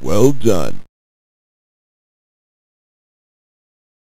Well done.